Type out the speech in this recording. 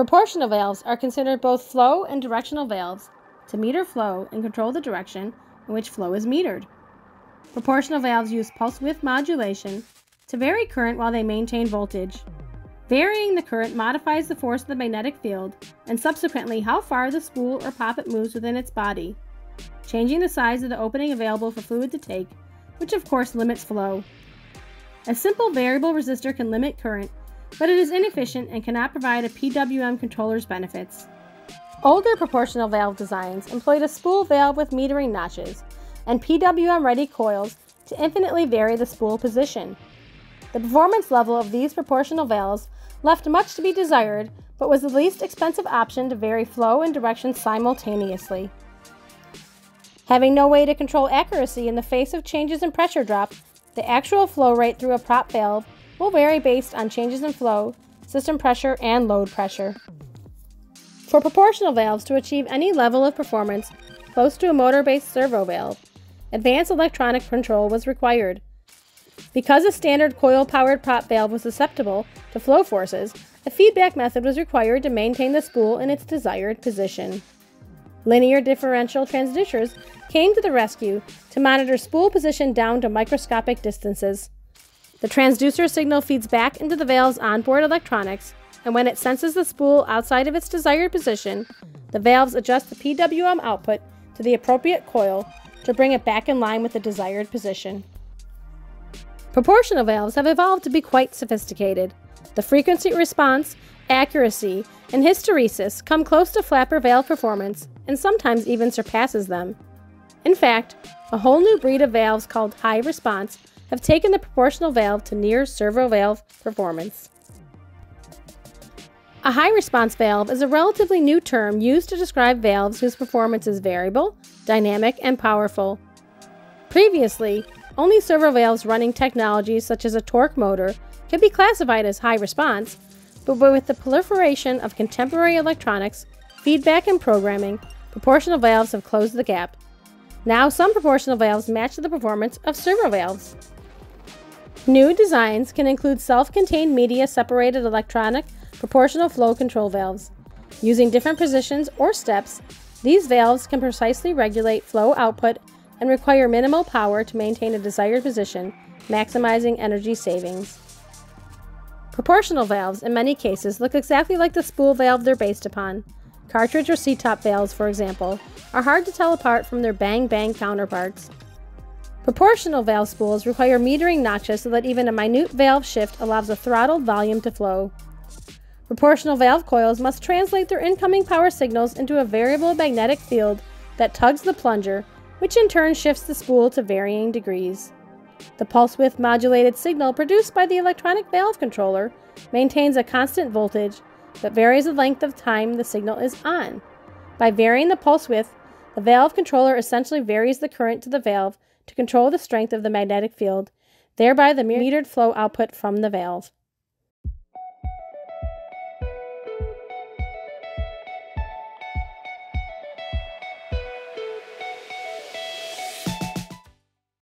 Proportional valves are considered both flow and directional valves to meter flow and control the direction in which flow is metered. Proportional valves use pulse width modulation to vary current while they maintain voltage. Varying the current modifies the force of the magnetic field and subsequently how far the spool or poppet moves within its body, changing the size of the opening available for fluid to take, which of course limits flow. A simple variable resistor can limit current, but it is inefficient and cannot provide a PWM controller's benefits. Older proportional valve designs employed a spool valve with metering notches and PWM ready coils to infinitely vary the spool position. The performance level of these proportional valves left much to be desired, but was the least expensive option to vary flow and direction simultaneously. Having no way to control accuracy in the face of changes in pressure drop, the actual flow rate through a prop valve will vary based on changes in flow, system pressure, and load pressure. For proportional valves to achieve any level of performance close to a motor-based servo valve, advanced electronic control was required. Because a standard coil-powered prop valve was susceptible to flow forces, a feedback method was required to maintain the spool in its desired position. Linear differential transducers came to the rescue to monitor spool position down to microscopic distances. The transducer signal feeds back into the valve's onboard electronics, and when it senses the spool outside of its desired position, the valves adjust the PWM output to the appropriate coil to bring it back in line with the desired position. Proportional valves have evolved to be quite sophisticated. The frequency response, accuracy, and hysteresis come close to flapper valve performance and sometimes even surpasses them. In fact, a whole new breed of valves called high response have taken the proportional valve to near servo valve performance. A high response valve is a relatively new term used to describe valves whose performance is variable, dynamic, and powerful. Previously, only servo valves running technologies such as a torque motor could be classified as high response, but with the proliferation of contemporary electronics, feedback, and programming, proportional valves have closed the gap. Now, some proportional valves match the performance of servo valves. New designs can include self-contained media separated electronic proportional flow control valves. Using different positions or steps, these valves can precisely regulate flow output and require minimal power to maintain a desired position, maximizing energy savings. Proportional valves, in many cases, look exactly like the spool valve they're based upon. Cartridge or CETOP valves, for example, are hard to tell apart from their bang-bang counterparts. Proportional valve spools require metering notches so that even a minute valve shift allows a throttled volume to flow. Proportional valve coils must translate their incoming power signals into a variable magnetic field that tugs the plunger, which in turn shifts the spool to varying degrees. The pulse width modulated signal produced by the electronic valve controller maintains a constant voltage but varies the length of time the signal is on. By varying the pulse width, the valve controller essentially varies the current to the valve to control the strength of the magnetic field, thereby the metered flow output from the valve.